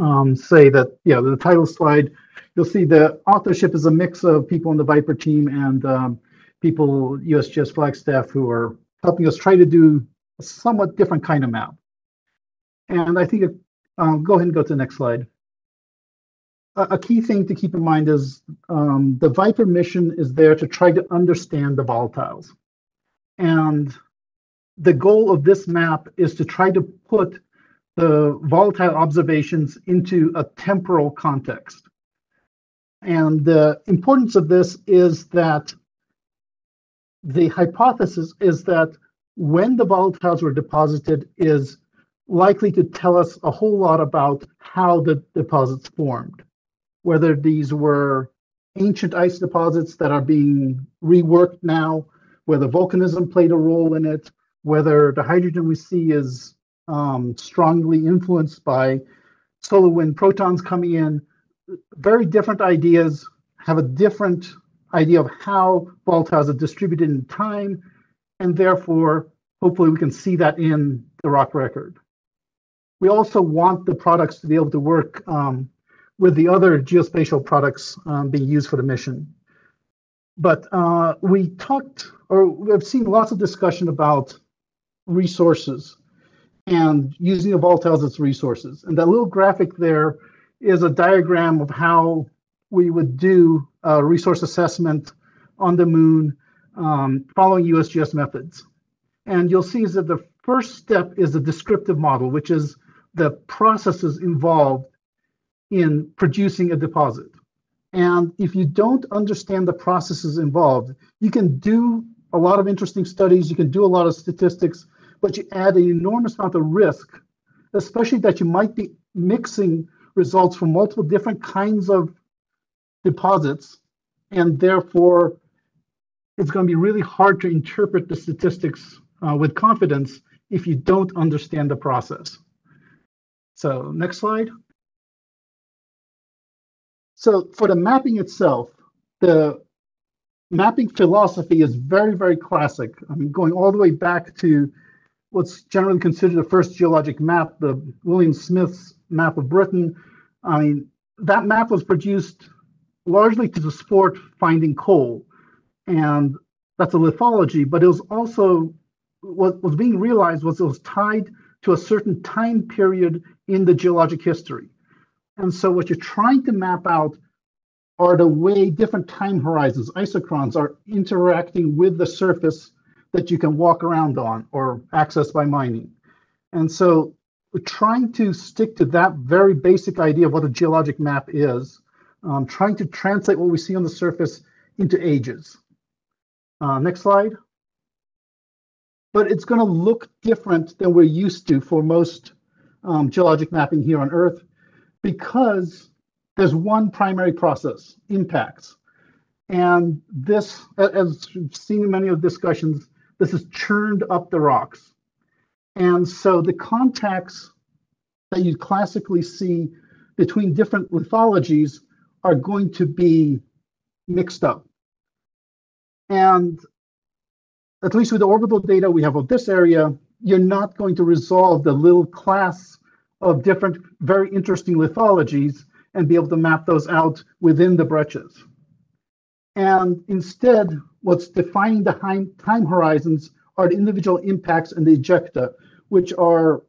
um, say that, yeah, the title slide, you'll see the authorship is a mix of people on the Viper team and um, people, USGS Flagstaff, who are helping us try to do a somewhat different kind of map. And I think, um, go ahead and go to the next slide. A, a key thing to keep in mind is um, the Viper mission is there to try to understand the volatiles. And the goal of this map is to try to put the volatile observations into a temporal context. And the importance of this is that the hypothesis is that when the volatiles were deposited is likely to tell us a whole lot about how the deposits formed, whether these were ancient ice deposits that are being reworked now, whether volcanism played a role in it, whether the hydrogen we see is um, strongly influenced by solar wind protons coming in. Very different ideas have a different idea of how volatiles are distributed in time, and therefore, hopefully we can see that in the rock record. We also want the products to be able to work um, with the other geospatial products um, being used for the mission. But uh, we talked, or we've seen lots of discussion about resources and using volatiles as resources. And that little graphic there is a diagram of how we would do a resource assessment on the moon um, following USGS methods. And you'll see is that the first step is a descriptive model, which is the processes involved in producing a deposit. And if you don't understand the processes involved, you can do a lot of interesting studies, you can do a lot of statistics, but you add an enormous amount of risk, especially that you might be mixing results from multiple different kinds of deposits, and therefore it's going to be really hard to interpret the statistics uh, with confidence if you don't understand the process. So next slide. So for the mapping itself, the mapping philosophy is very, very classic. I mean, going all the way back to what's generally considered the first geologic map, the William Smith's map of Britain. I mean, that map was produced largely to support finding coal, and that's a lithology. But it was also what was being realized was it was tied to a certain time period in the geologic history. And so what you're trying to map out are the way different time horizons, isochrons, are interacting with the surface that you can walk around on or access by mining. And so we're trying to stick to that very basic idea of what a geologic map is um, trying to translate what we see on the surface into ages. Uh, next slide. But it's going to look different than we're used to for most um, geologic mapping here on Earth because there's one primary process, impacts. And this, as we've seen in many of the discussions, this has churned up the rocks. And so the contacts that you classically see between different lithologies are going to be mixed up. And at least with the orbital data we have of this area, you're not going to resolve the little class of different, very interesting lithologies and be able to map those out within the breccias. And instead, what's defining the time horizons are the individual impacts and the ejecta, which are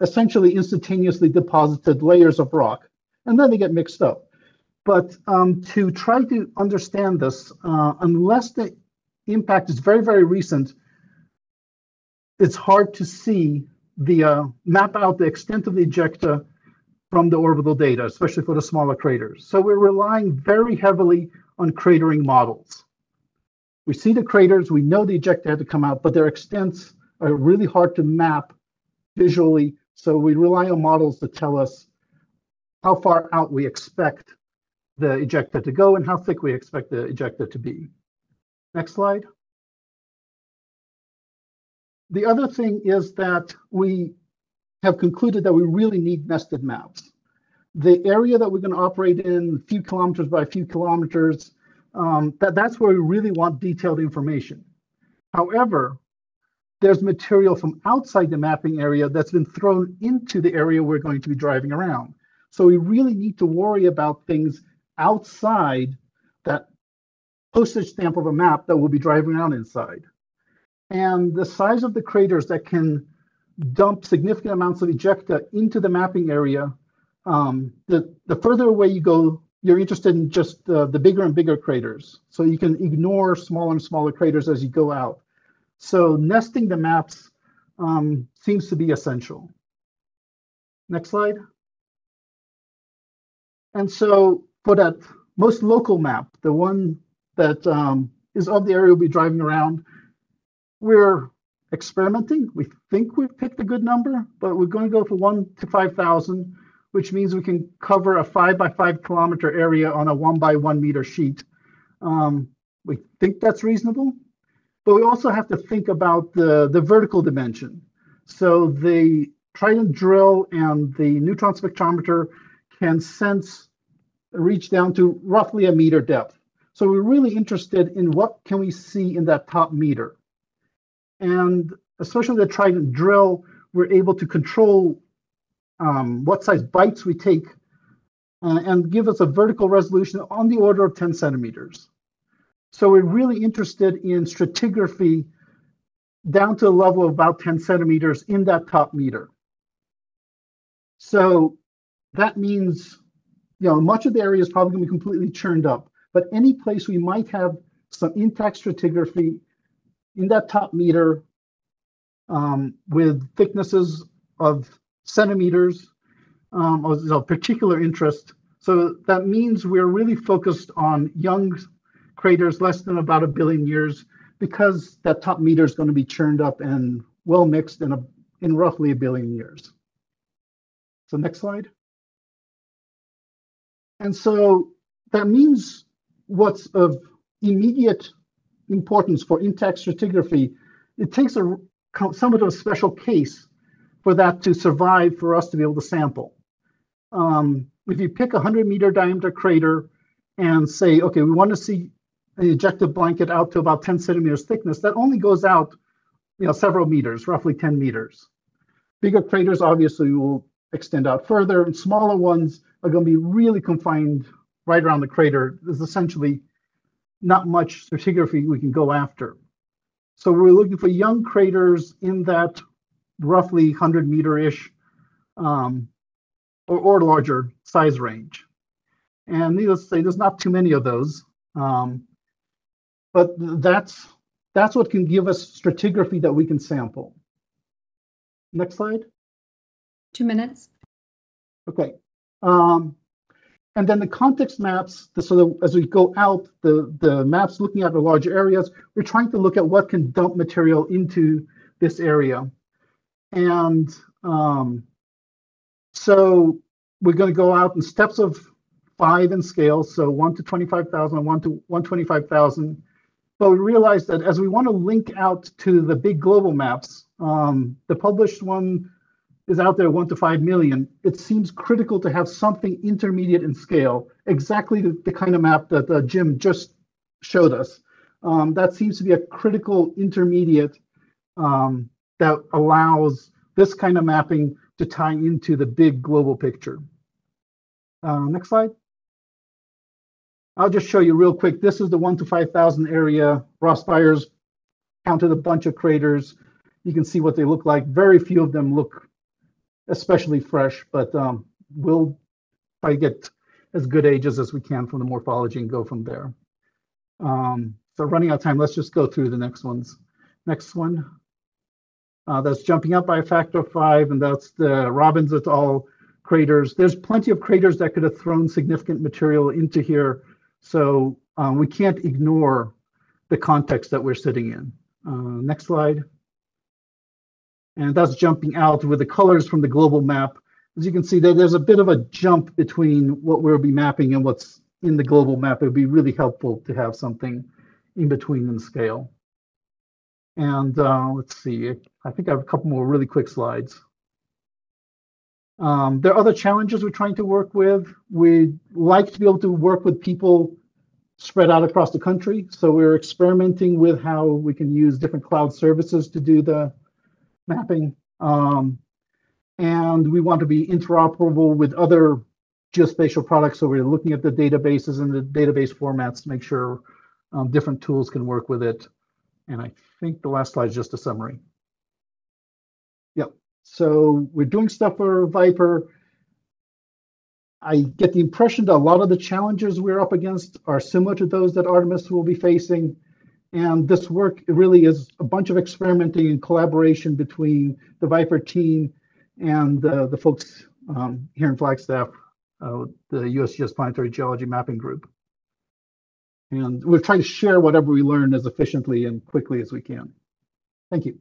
essentially instantaneously deposited layers of rock. And then they get mixed up. But um, to try to understand this, uh, unless the impact is very, very recent, it's hard to see the uh, map out the extent of the ejecta from the orbital data, especially for the smaller craters. So we're relying very heavily on cratering models. We see the craters, we know the ejecta had to come out, but their extents are really hard to map visually. So we rely on models to tell us how far out we expect the ejecta to go and how thick we expect the ejecta to be. Next slide. The other thing is that we have concluded that we really need nested maps. The area that we're going to operate in, a few kilometers by a few kilometers, um, that, that's where we really want detailed information. However, there's material from outside the mapping area that's been thrown into the area we're going to be driving around. So we really need to worry about things outside that postage stamp of a map that we'll be driving around inside. And the size of the craters that can dump significant amounts of ejecta into the mapping area, um, the, the further away you go, you're interested in just uh, the bigger and bigger craters. So you can ignore smaller and smaller craters as you go out. So nesting the maps um, seems to be essential. Next slide. And so for that most local map, the one that um, is of the area we'll be driving around, we're experimenting. We think we've picked a good number, but we're going to go for one to 5,000, which means we can cover a five by five kilometer area on a one by one meter sheet. Um, we think that's reasonable, but we also have to think about the, the vertical dimension. So the Trident drill and the neutron spectrometer can sense reach down to roughly a meter depth. So we're really interested in what can we see in that top meter. And especially the Trident drill, we're able to control um, what size bites we take uh, and give us a vertical resolution on the order of 10 centimeters. So we're really interested in stratigraphy down to a level of about 10 centimeters in that top meter. So that means, you know, much of the area is probably going to be completely churned up, but any place we might have some intact stratigraphy in that top meter um, with thicknesses of centimeters um, of particular interest. So that means we're really focused on young craters less than about a billion years because that top meter is going to be churned up and well mixed in, a, in roughly a billion years. So next slide. And so that means what's of immediate importance for intact stratigraphy, it takes a somewhat of a special case for that to survive for us to be able to sample. Um, if you pick a 100 meter diameter crater and say, okay, we want to see an ejecta blanket out to about 10 centimeters thickness, that only goes out you know, several meters, roughly 10 meters. Bigger craters obviously will extend out further, and smaller ones are going to be really confined right around the crater. There's essentially not much stratigraphy we can go after. So we're looking for young craters in that roughly 100 meter-ish um, or, or larger size range. And needless to say, there's not too many of those. Um, but that's that's what can give us stratigraphy that we can sample. Next slide. Two minutes. Okay. Um, and then the context maps, so that as we go out, the, the maps looking at the larger areas, we're trying to look at what can dump material into this area. And um, so we're going to go out in steps of five in scale, so 1 to 25,000, 1 to 125,000. But we realized that as we want to link out to the big global maps, um, the published one is out there one to five million, it seems critical to have something intermediate in scale, exactly the, the kind of map that uh, Jim just showed us. Um, that seems to be a critical intermediate um, that allows this kind of mapping to tie into the big global picture. Uh, next slide. I'll just show you real quick. This is the one to 5,000 area. Ross Beyer counted a bunch of craters. You can see what they look like. Very few of them look especially fresh, but um, we'll try to get as good ages as we can from the morphology and go from there. Um, so running out of time, let's just go through the next ones. Next one. Uh, that's jumping up by a factor of five, and that's the Robbins et al. craters. There's plenty of craters that could have thrown significant material into here, so um, we can't ignore the context that we're sitting in. Uh, next slide and that's jumping out with the colors from the global map. As you can see, there, there's a bit of a jump between what we'll be mapping and what's in the global map. It would be really helpful to have something in between in scale. And uh, let's see, I think I have a couple more really quick slides. Um, there are other challenges we're trying to work with. We'd like to be able to work with people spread out across the country. So we're experimenting with how we can use different cloud services to do the mapping. Um, and we want to be interoperable with other geospatial products. So we're looking at the databases and the database formats to make sure um, different tools can work with it. And I think the last slide is just a summary. Yep. So we're doing stuff for Viper. I get the impression that a lot of the challenges we're up against are similar to those that Artemis will be facing. And this work really is a bunch of experimenting and collaboration between the Viper team and uh, the folks um, here in Flagstaff, uh, the USGS Planetary Geology Mapping Group. And we're trying to share whatever we learn as efficiently and quickly as we can. Thank you.